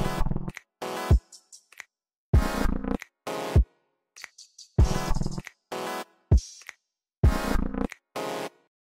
you